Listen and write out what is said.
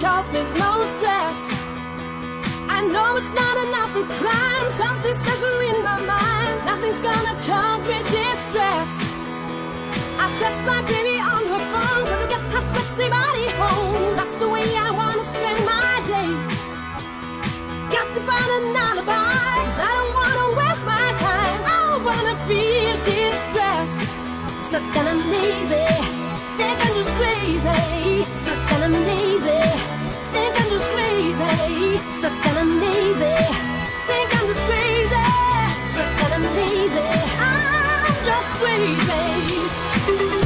cause there's no stress. I know it's not enough for crime, something special in my mind. Nothing's gonna cause me distress. I text my baby on her phone, trying to get her sexy body home. That's the way I wanna spend my day. Got to find an alibi, cause I don't wanna waste my time. I don't wanna feel distressed. It's not that I'm lazy just crazy, stuck and I'm daisy. Think I'm just crazy, stuck and I'm daisy. Think I'm just crazy, stuck and I'm daisy. I'm just crazy.